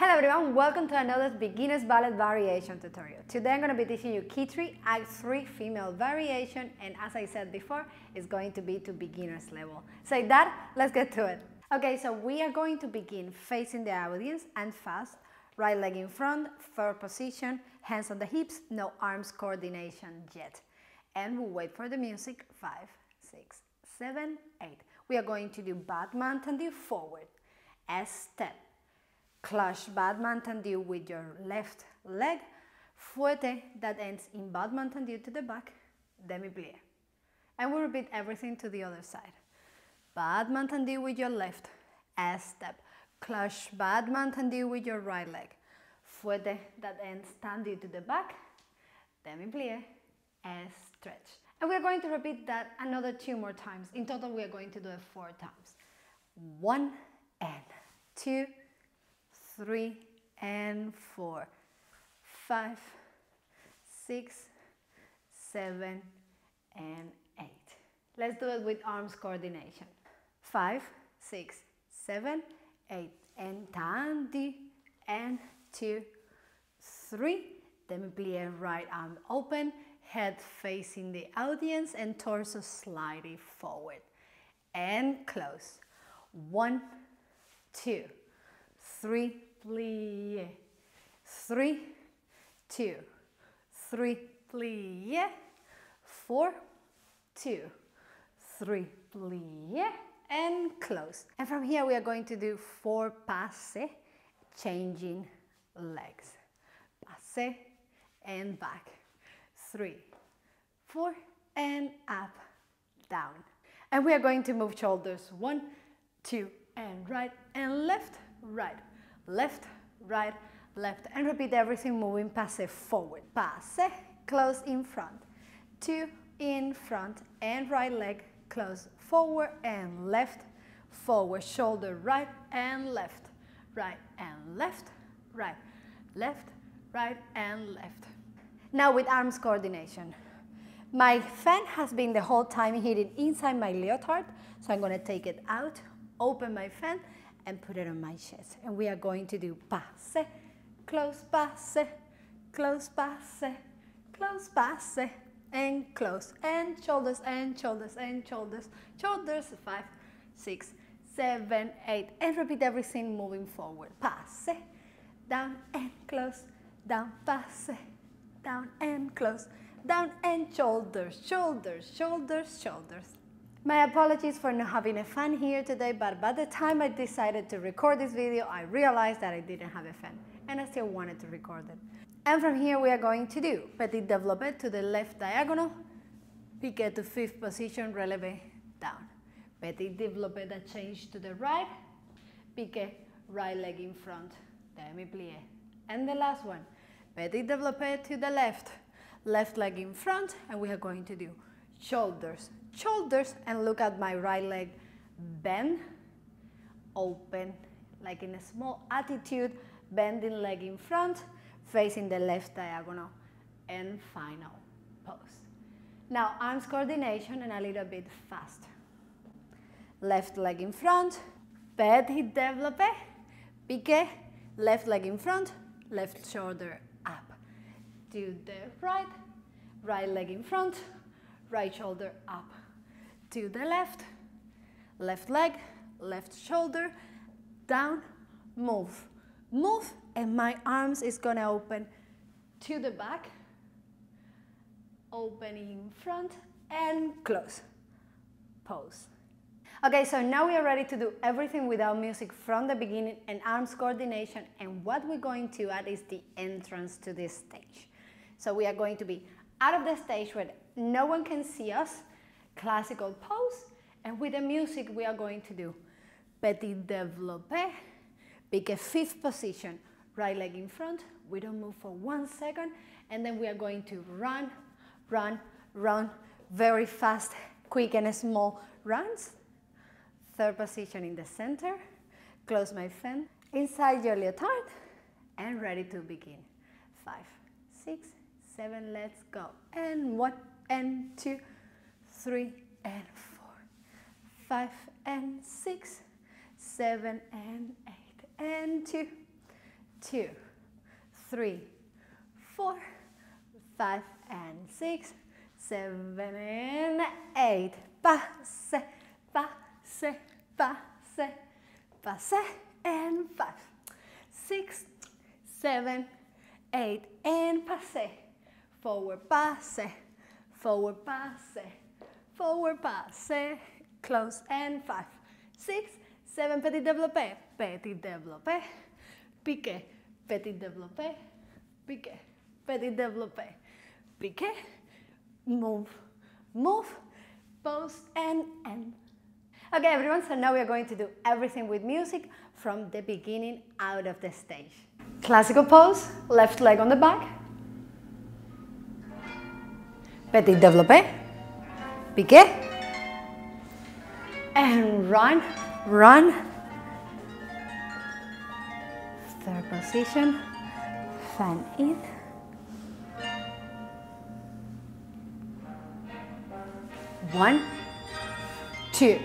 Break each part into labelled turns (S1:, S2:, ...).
S1: Hello everyone, welcome to another beginner's ballet variation tutorial. Today I'm going to be teaching you Kitri, act 3 female variation and as I said before, it's going to be to beginner's level. So that, let's get to it. Okay, so we are going to begin facing the audience and fast. Right leg in front, third position, hands on the hips, no arms coordination yet. And we'll wait for the music, 5, 6, 7, 8. We are going to do battement tendu forward, a step, clutch battement tendu with your left leg, fouette that ends in battement tendu to the back, demi-plie. And we'll repeat everything to the other side. Battement tendu with your left, a step, Clash battement tendu with your right leg, fouette that ends tendu to the back, demi-plie, and stretch. And we're going to repeat that another two more times. In total, we are going to do it four times. One and two, three and four, five, six, seven, and eight. Let's do it with arms coordination. Five, six, seven, eight, and tendu, and two, three. Demi-plie right arm open, head facing the audience and torso slightly forward. And close. One, two, three, plie. Three, two, three, plie. Four, two, three, plie. And close. And from here we are going to do four passe, changing legs. Passe and back three, four, and up, down. And we are going to move shoulders, one, two, and right, and left, right, left, right, left, and repeat everything moving passe forward, passe, close in front, two, in front, and right leg, close forward and left, forward, shoulder right and left, right and left, right, left, right and left. Now with arms coordination. My fan has been the whole time hidden inside my leotard, so I'm gonna take it out, open my fan, and put it on my chest. And we are going to do passe, close passe, close passe, close passe, and close, and shoulders, and shoulders, and shoulders, shoulders, five, six, seven, eight, and repeat everything moving forward. Passe, down and close, down, passe, down and close, down and shoulders, shoulders, shoulders, shoulders. My apologies for not having a fan here today, but by the time I decided to record this video, I realized that I didn't have a fan, and I still wanted to record it. And from here we are going to do petit développé to the left diagonal, piqué to fifth position, relevé down. Petit développé that change to the right, piqué, right leg in front, demi-plie. And the last one, Petit développé to the left, left leg in front, and we are going to do shoulders, shoulders, and look at my right leg, bend, open, like in a small attitude, bending leg in front, facing the left diagonal, and final pose. Now arms coordination and a little bit fast. Left leg in front, petit développé, piqué, left leg in front, left shoulder up. to the right, right leg in front, right shoulder up. To the left, left leg, left shoulder, down, move. Move, and my arms is gonna open to the back, open in front, and close. Pose. Okay, so now we are ready to do everything without music from the beginning and arms coordination and what we're going to add is the entrance to this stage. So we are going to be out of the stage where no one can see us, classical pose, and with the music we are going to do petit développé, pick a fifth position, right leg in front, we don't move for one second, and then we are going to run, run, run, very fast, quick and small runs. Third position in the center, close my fan, inside your leotard, and ready to begin. Five, six, seven, let's go. And one, and two, three, and four, five, and six, seven, and eight, and two, two, three, four, five, and six, seven, and eight. Passe, passe, passe, passe, and five, six, seven, eight, and passe. Forward passe, forward passe, forward passe, close, and five, six, seven, petit développé, petit développé, piqué, petit développé, piqué, petit développé, piqué, move, move, post, and end. Okay, everyone, so now we are going to do everything with music from the beginning out of the stage. Classical pose, left leg on the back, petit développé, piqué, and run, run. Third position, fan in. One, two,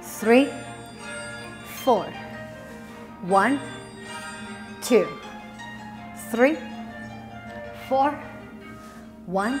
S1: three, four. One, two, three, four. One,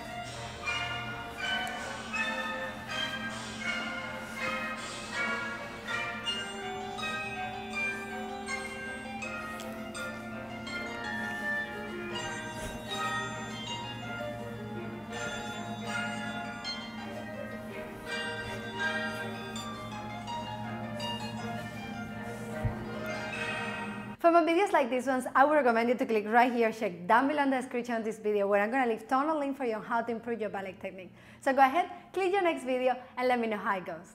S1: For more videos like these ones, I would recommend you to click right here, check down below in the description of this video where I'm going to leave ton of links for you on how to improve your ballet technique. So go ahead, click your next video and let me know how it goes.